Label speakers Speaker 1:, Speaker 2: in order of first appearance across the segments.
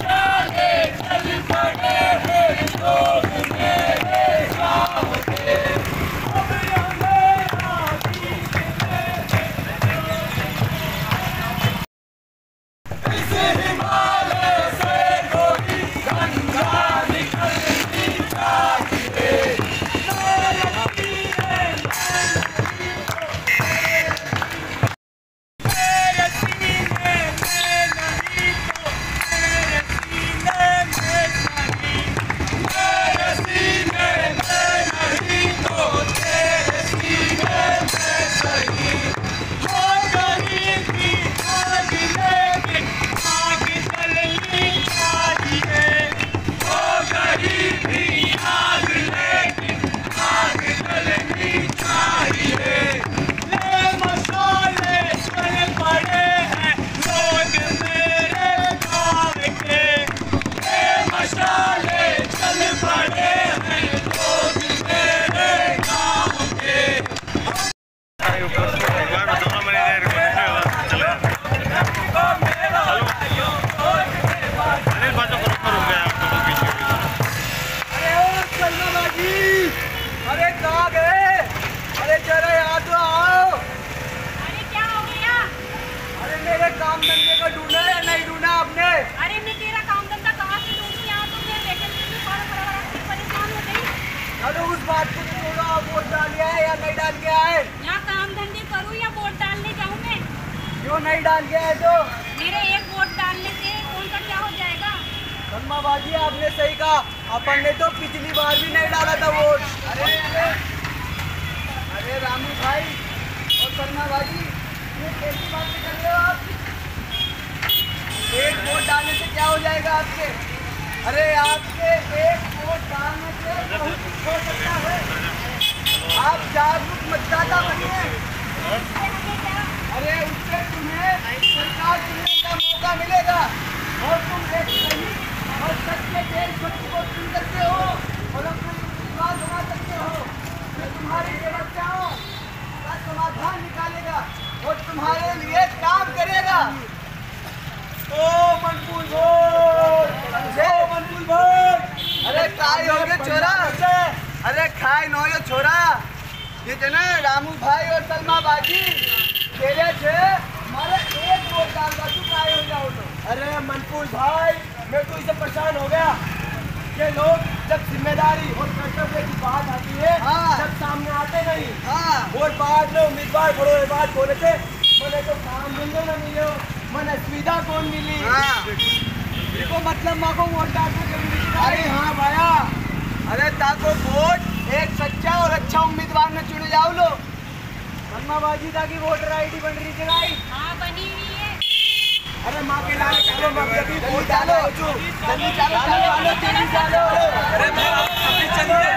Speaker 1: बात डाल के आए।
Speaker 2: यहाँ काम धंधे करूँ या वोट डालने जाऊँ मैं?
Speaker 1: क्यों नहीं डाल के आए तो?
Speaker 2: मेरे एक वोट डालने से कौन सा क्या हो जाएगा?
Speaker 1: शर्मा बाजी आपने सही कहा। अपन ने तो पिछली बार भी नहीं डाला था वोट। अरे अरे अरे रामू भाई और शर्मा बाजी ये कैसी बातें कर रहे हो आप? एक वोट डालने से क्या हो जाएगा आपके? अरे आपके एक वोट डालने से बहुत कुछ हो सकता है। आप जागरूक मतदाता बनिए। अरे, उससे तुम्हें सरकार चुनने का मौका मिलेगा। और तुम एक सही और सच्चे देशभक्त को चुन सकते हो और अपना विश्वास बना सकते हो। जो तुम्हारी समस्याओं का समाधान निकालेगा और तुम्हारे लिए काम करेगा। ओ मनपुर भोज ओ मनपुर भोज अरे, काय हो गया? छोरा अरे खाए नो यो छोरा। ये तो ना रामू भाई और सलमा बाजी। खेले छे मारे एक बोल डाल का तू खाए हो जाओ तो। अरे मनपुर भाई मैं तो इसे परेशान हो गया। ये लोग जब ज़िम्मेदारी और कर्तव्य की बात आती है
Speaker 3: हाँ।
Speaker 1: जब सामने आते नहीं।
Speaker 3: हाँ।
Speaker 1: और बाद में उम्मीदवार बड़ो बात बोले थे मैंने तो काम मिले ना मिले मैंने सुविधा कौन मिली?
Speaker 3: हाँ।
Speaker 1: मतलब माँ को वोट डालना ज़रूरी
Speaker 3: अरे हाँ
Speaker 1: अरे ताको वोट एक सच्चा और अच्छा उम्मीदवार में चुने जाओ लो मम्मा बाजी ताकि वोटर आईडी बन रही है भाई
Speaker 2: हाँ बनी हुई है
Speaker 1: अरे माँ के लाल चलो माँ के अभी वोट डालो जल्दी चलो चलो चलो तेज़ी चलो अरे अभी चलिए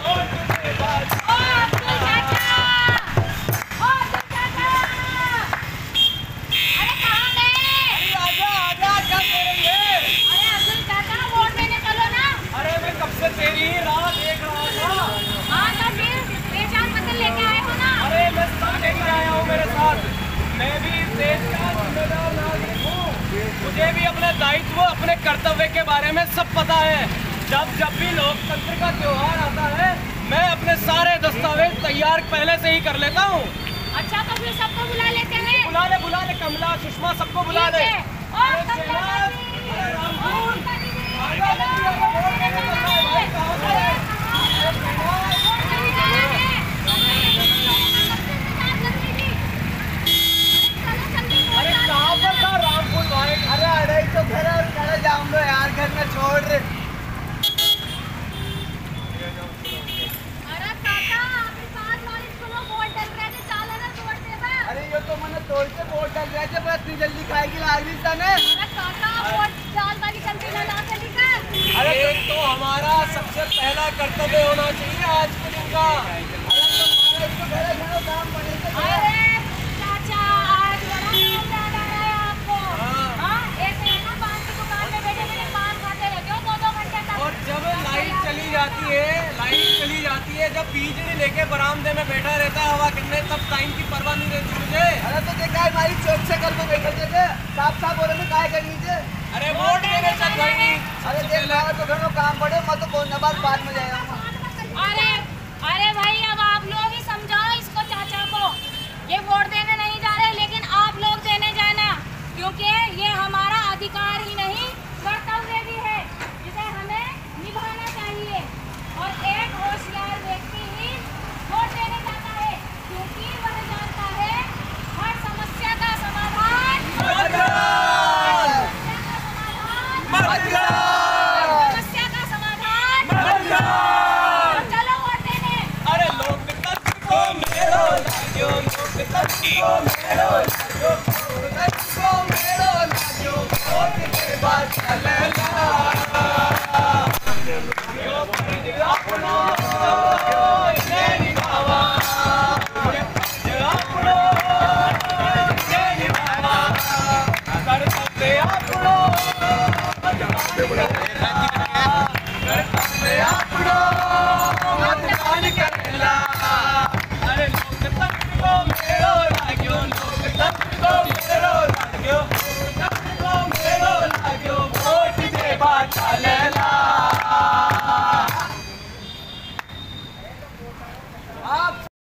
Speaker 2: ओ अब्दुल चाचा ओ अब्दुल चाचा अरे कहाँ गए
Speaker 1: आजा आजा क्या कर रही है
Speaker 2: अरे अब्दुल चाचा वोट देने चलो ना
Speaker 1: अरे मैं कब से तेरी ही राह देख रहा था
Speaker 2: हाँ तो फिर पहचान पत्र लेके आए हो ना
Speaker 1: अरे मैं सब लेके आया हूँ मेरे साथ मैं भी इस देश का जिम्मेदार नागरिक हूँ मुझे भी अपने दायित्व अपने कर्तव्य के बारे में सब पता है। जब जब भी लोकतंत्र का त्यौहार आता है मैं अपने सारे दस्तावेज़ तैयार पहले से ही कर लेता हूँ।
Speaker 2: अच्छा तो फिर सबको बुला लेते हैं।
Speaker 1: बुला ले बुला ले कमला सुषमा सबको बुला ले
Speaker 2: है और
Speaker 1: अरे
Speaker 2: कब
Speaker 1: जनाब,
Speaker 2: तक
Speaker 1: अरे राम
Speaker 2: और
Speaker 1: जी,
Speaker 2: कब तक
Speaker 1: आगे बढ़िए, आगे बढ़िए, भाई, कहाँ से? अरे कहाँ पर था रामपुर भाई
Speaker 3: अरे अरे तो घर चले जाऊँगा यार घर में छोड़ रहे अरे ये तो मैंने तोड़ के वोट इतनी जल्दी खाएगी लाग रही था
Speaker 1: अरे तो हमारा सबसे पहला कर्तव्य होना चाहिए आज के दिन का।
Speaker 3: अरे तुम्हारे इसको घर घरों काम पड़े थे
Speaker 1: और जब लाइट चली जाती है लाइट चली जाती है जब पीजड़ी लेके बरामदे में बैठा रहता है हवा कितने तब टाइम की परवाह नहीं रहती मुझे।
Speaker 3: अरे तो देखा है हमारी चौक से कल को बैठे थे साफ़ साफ़ बोले थे काय करनी थे
Speaker 1: अरे वोट देने चल भाई
Speaker 3: अरे देख रहा तो घर में काम पड़े मैं तो कौन बात बाद में जाएगा
Speaker 2: अरे अरे भाई अब आप लोग ही समझाओ इसको चाचा को ये वोट देने नहीं जा रहे लेकिन आप लोग देने जाना क्योंकि ये हमारा अधिकार ही नहीं कर्तव्य भी है जिसे हमें निभाना चाहिए और एक होशियार व्यक्ति ही वोट देने जाता है क्योंकि वह जानता है हर समस्या का समाधान समस्या का समाधान समस्या का समाधान चलो वोट देने
Speaker 1: अरे लोकतंत्र को मेरो लाग्यो लोकतंत्र